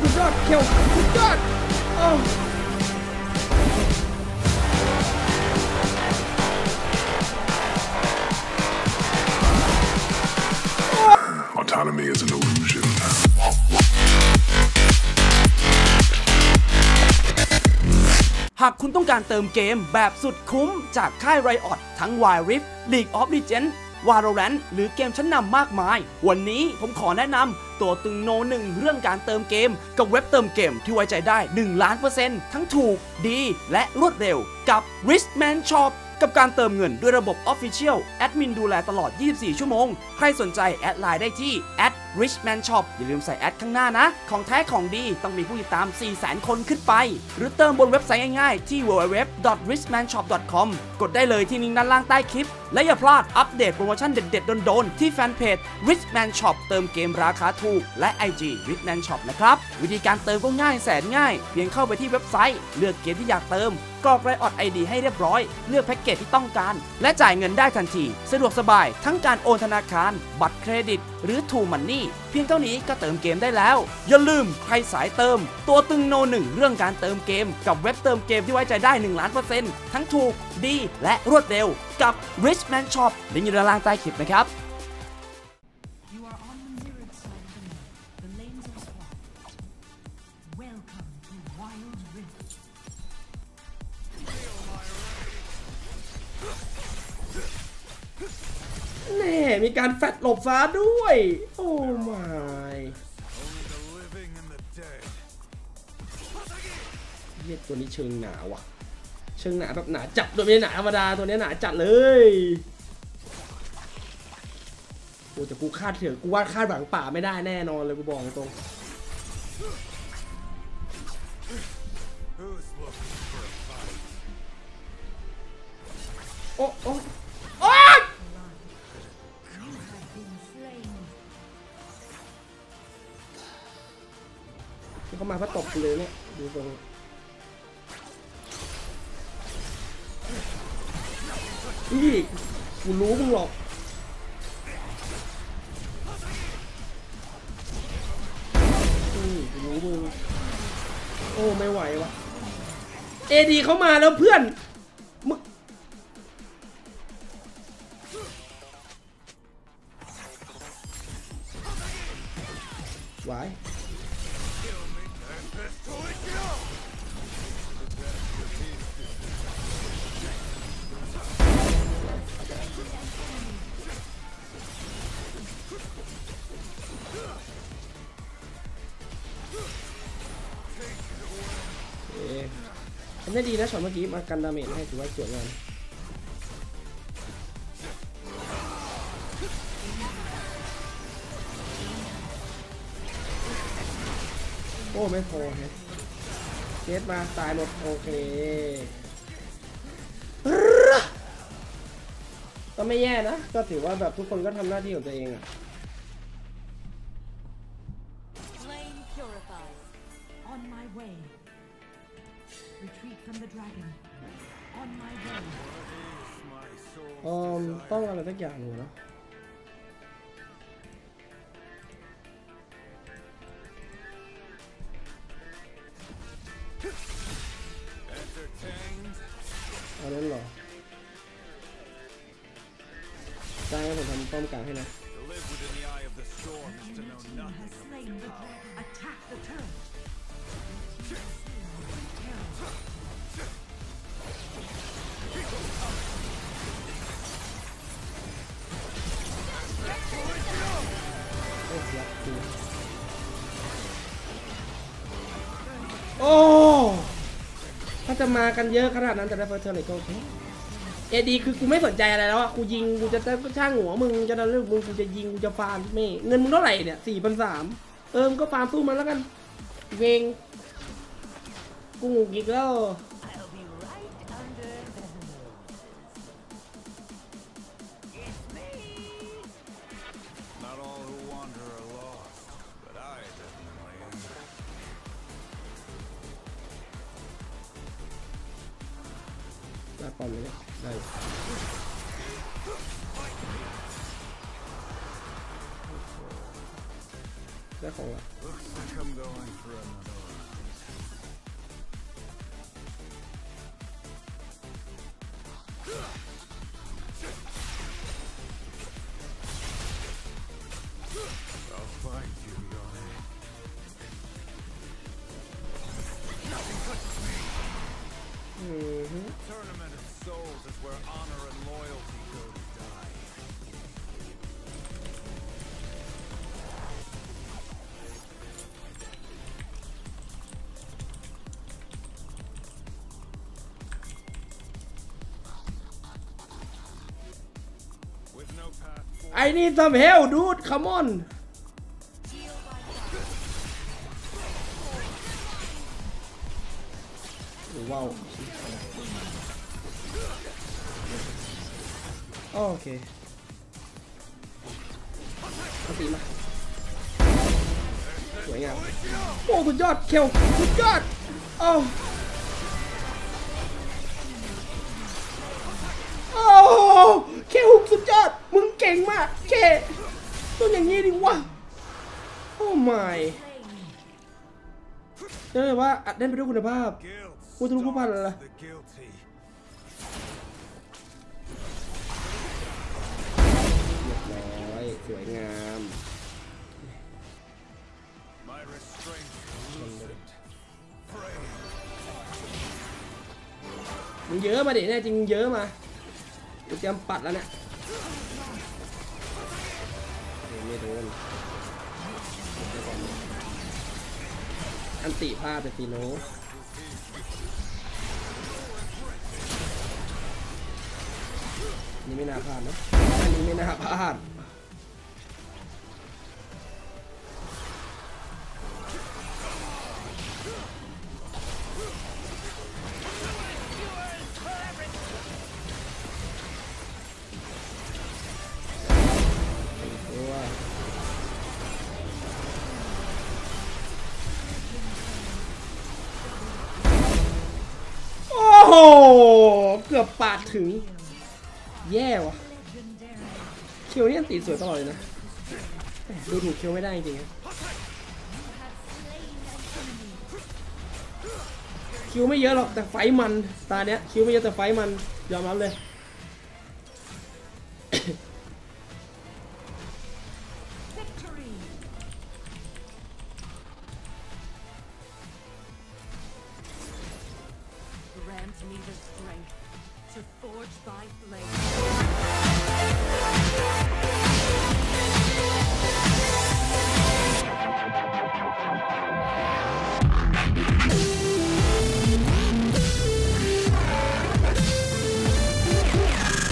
สุดยอดเขียวสุดยอดอ้าว Autonomy is an illusion. หากคุณต้องการเติมเกมแบบสุดคุ้มจากค่าย Riot ทั้ง Wild Rift League of Legends Valorant หรือเกมชั้นนำมากมาย วันนี้ผมขอแนะนำตัวตึงโนหนึ่งเรื่องการเติมเกม กับเว็บเติมเกมที่ไว้ใจได้ 1 ล้านเปอร์เซ็นต์ทั้งถูกดีและรวดเร็วกับ Richman Shop กับการเติมเงินด้วยระบบ Official แอดมินดูแลตลอด 24 ชั่วโมง ใครสนใจแอดไลน์ได้ที่ @richman shop อย่าลืมใส่แอดข้างหน้านะ ของแท้ของดีต้องมีผู้ติดตาม 400,000 คนขึ้นไป หรือเติมบนเว็บไซต์ง่ายๆ ที่ www.richmanshop.com กดได้เลยที่ลิงก์ด้านล่างใต้คลิป และอย่าพลาดอัปเดตโปรโมชั่นเด็ดๆโดนๆ ที่ fanpage richman shop เติมเกมราคาถูก และ IG richman shop นะครับ วิธีการเติมก็ง่ายแสนง่าย เพียงเข้าไปที่เว็บไซต์ เลือกเกมที่อยากเติมกรอก Riot ID ให้เรียบร้อย เลือกแพ็กเกจที่ต้องการ และจ่ายเงินได้ทันที สะดวกสบายทั้งการโอนธนาคาร บัตรเครดิต หรือ True Money เพียงเท่านี้ก็เติมเกมได้แล้ว อย่าลืมใครสายเติม ตัวตึง No. หนึ่งเรื่องการเติมเกม กับเว็บเติมเกมที่ไว้ใจได้1ล้านเปอร์เซ็นต์ทั้งถูกดี และรวดเร็ว กับ Richman Shop ลิงก์อยู่ด้านล่างใต้คลิปนะครับ มีการแฟดหลบฟ้าด้วย โอ้ไม่ Only เรียตัวนี้เชิงหนาว่ะ เชิงหนาแบบหนาจัดตัวไม่ได้หนาธรรมดาตัวนี้หนาจัดเลยโอ้แต่กูคาดเถอะกูว่าคาดหวังป่าไม่ได้แน่นอนเลยกูบอกตรงโอ้โอ้ เขามาเพื่อตบกูเลยเนี่ยดูตรงนี่กูรู้มึงหรอกนี่กูรู้มึงโอ้ไม่ไหววะเอดีเขามาแล้วเพื่อน ทำได้ดีนะช็อตเมื่อกี้มากัน damage ให้ถือว่าสวยงามโอ้ไม่พอฮะเจ็ดมาตายหมดโอเคก็ไม่แย่นะ ก็ถือว่าแบบทุกคนก็ทำหน้าที่ของตัวเองอะ Flame purified. On my way. Retreat from the dragon. On my way. My soul. ออมต้ ถ้าจะมากันเยอะขนาดนั้นจะได้เฟิร์สเทอร์เลยก็โอเคเอดีคือกูไม่สนใจอะไรแล้วอะกูยิงกูจะช่างหัวมึงจะเรื่องมึงกูจะยิงกูจะฟาร์มไม่เงินมึงเท่าไหร่เนี่ยสี่พันสามเออมงก็ฟาร์มสู้มันแล้วกันเวงกูงงอีกแล้ว ลาปอมเลยเนี่ยได้ได้ของละ Looks like I'm going for another one. The Tournament of Souls is where honor and loyalty go to die. I need some help, dude. Come on. โอเคเอาตีมาสวยงามโอ้สุดยอดเคลสุดยอดโอ้โอ้เคลสุดยอด มึงเก่งมาก เคต้องอย่างนี้ดิวะ โอ้ไม่เรียกว่าอัดแน่นไปด้วยคุณภาพ Guilt Ủa, tôi không có stalks bàn là- the guilty. เรียบร้อยสวยงาม My restraint loosened. Pray. มึงเยอะมาดิแน่จริงมึงเยอะมากูเตรียมปัดแล้วเนี่ยเฮ้ยไม่โดนอันติพลาดไปสิโน นี่ไม่น่าพลาดนะอันนี้ไม่น่าพลาดโอ้โห เกือบปาดถึง แย่วะเคียวนี่ยตีสวยตลอดเลยนะ ดูถูกเคียวไม่ได้จริงๆนะคิวไม่เยอะหรอกแต่ไฟมัน ตาเนี้ยคิวไม่เยอะแต่ไฟมันยอมรับเลย Like